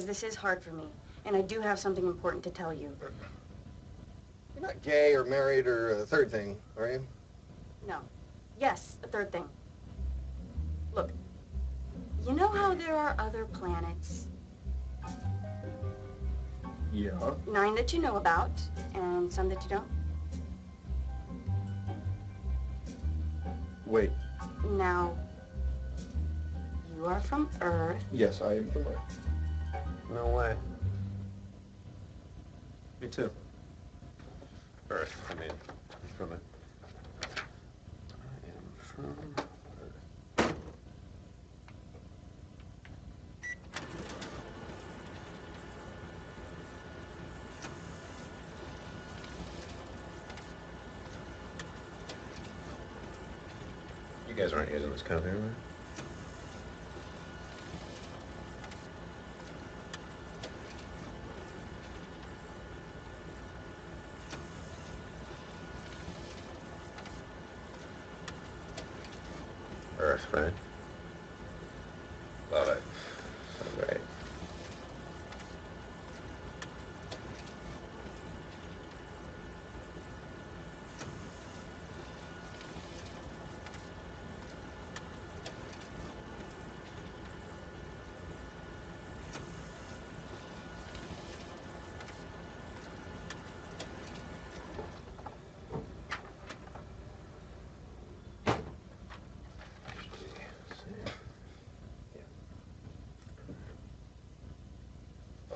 because this is hard for me, and I do have something important to tell you. You're not gay or married or uh, a third thing, are you? No. Yes, a third thing. Look, you know how there are other planets? Yeah. Nine that you know about, and some that you don't. Wait. Now, you are from Earth. Yes, I am from Earth. No way. Me too. Earth, I mean, from it. I am from Earth. You guys aren't using this copy, right? Earth, right? Love it. So great.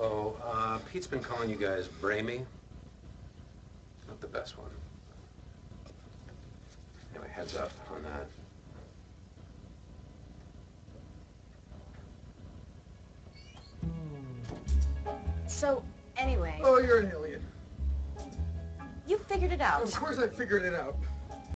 Oh, uh, Pete's been calling you guys Bramey. Not the best one. Anyway, heads up on that. So, anyway, Oh, you're an alien. you figured it out. Of course I figured it out.